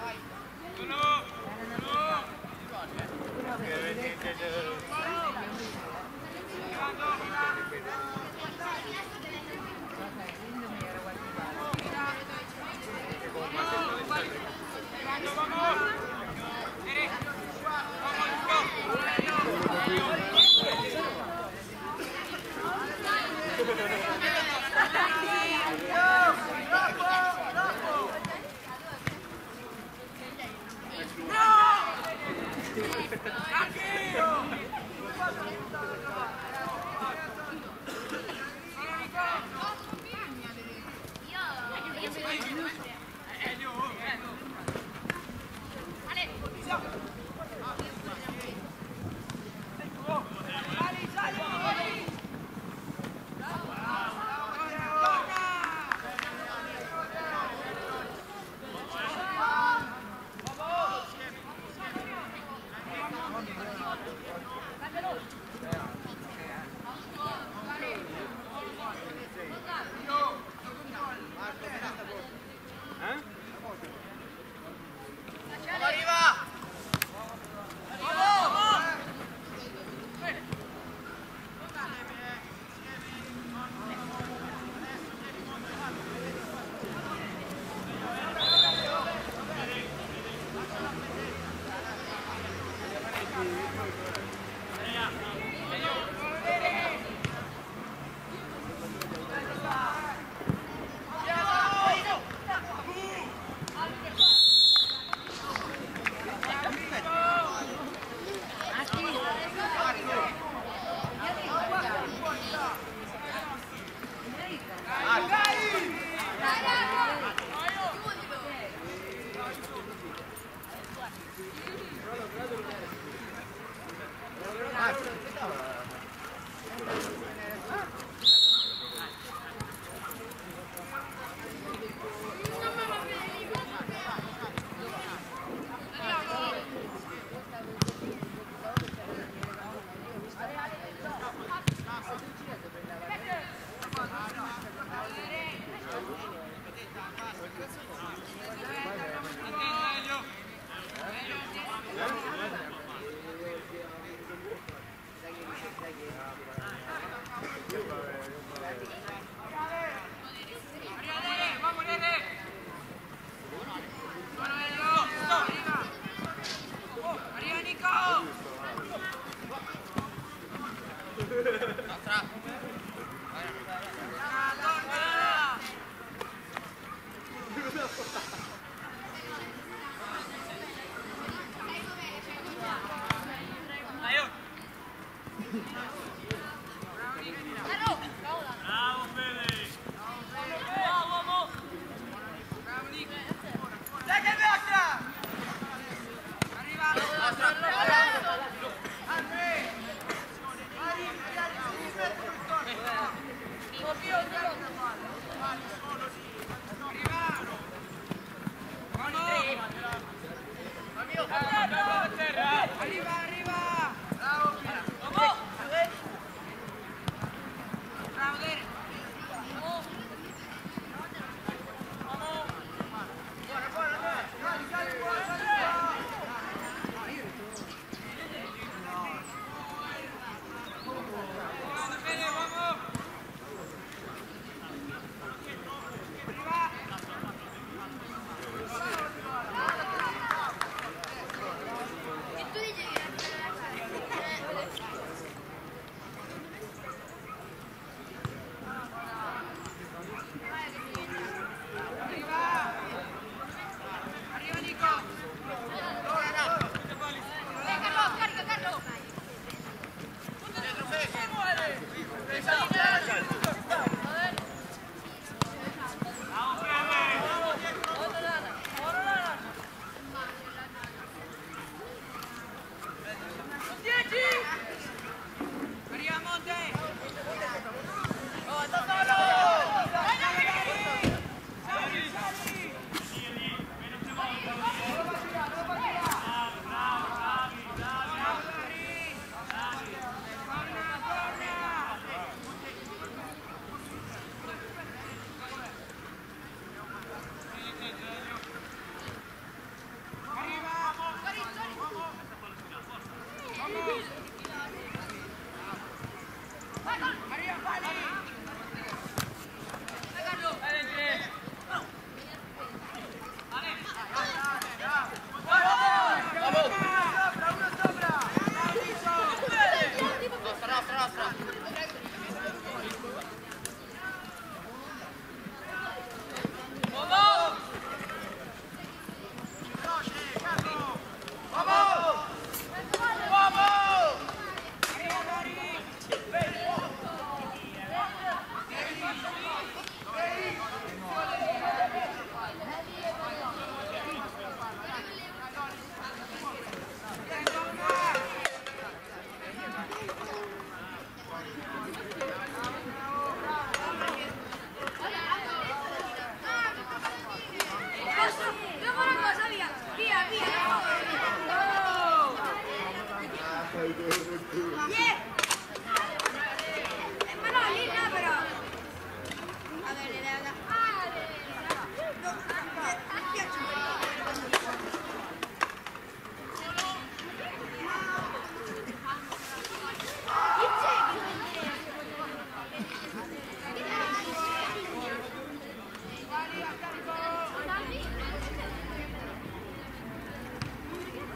나와 있어. Good job.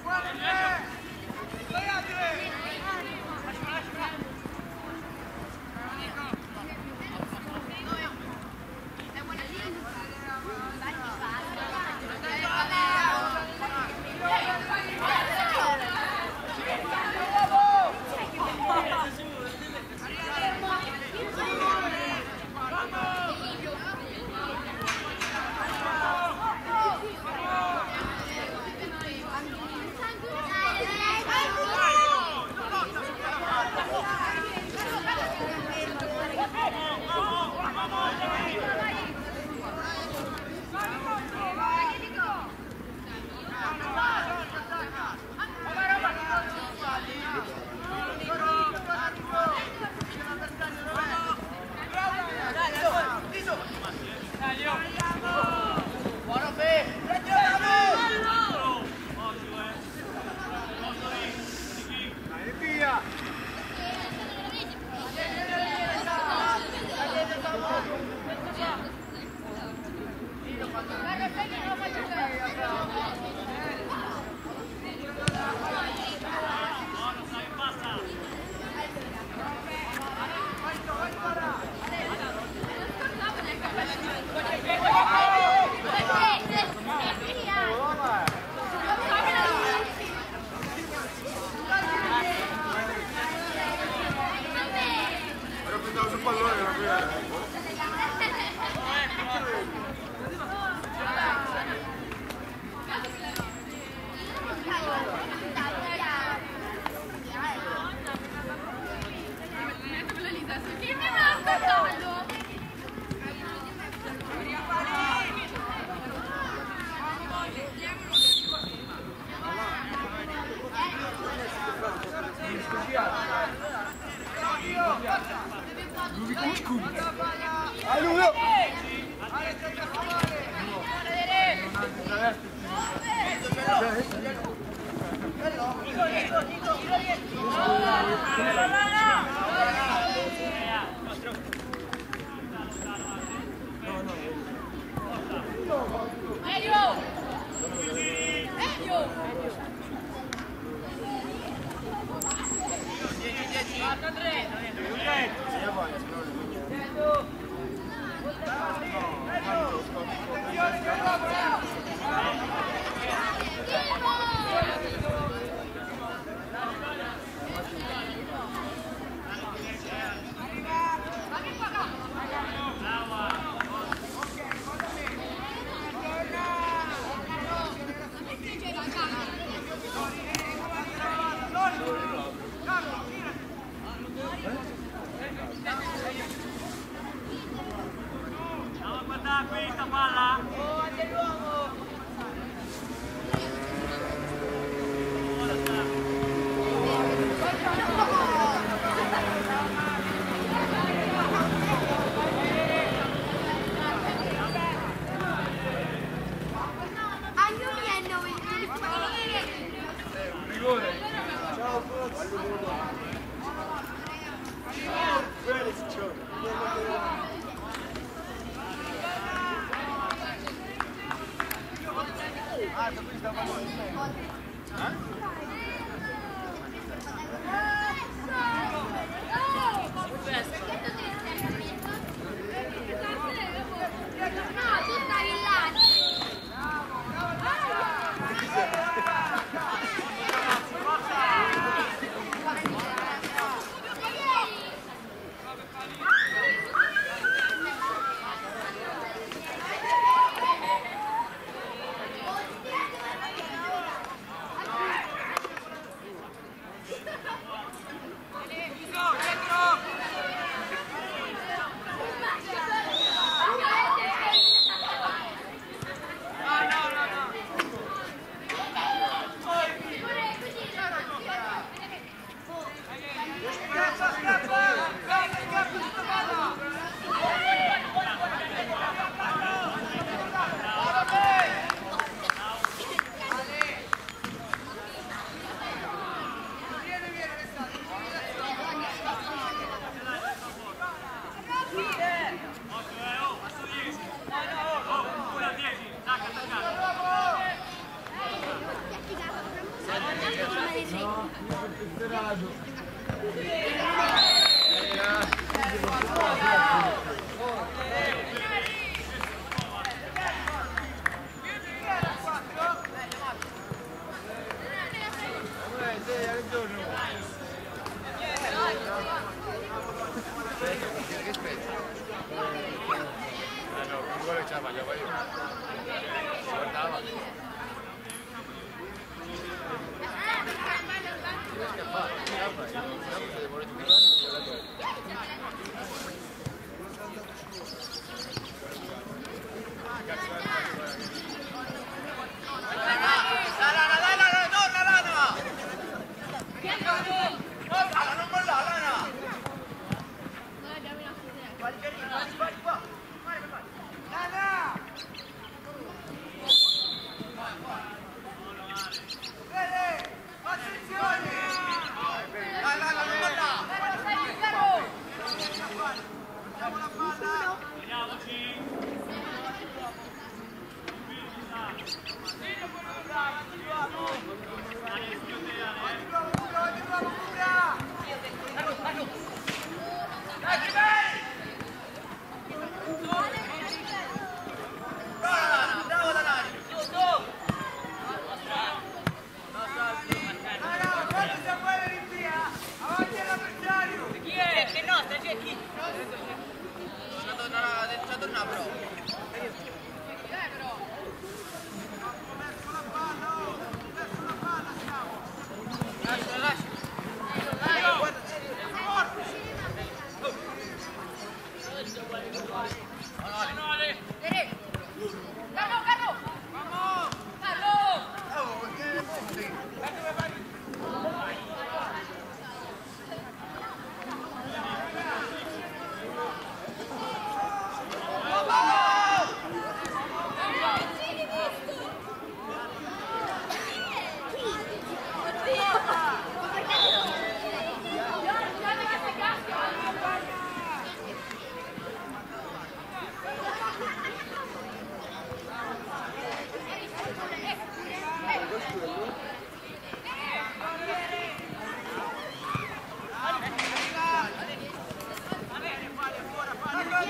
Ciao,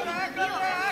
来，哥们。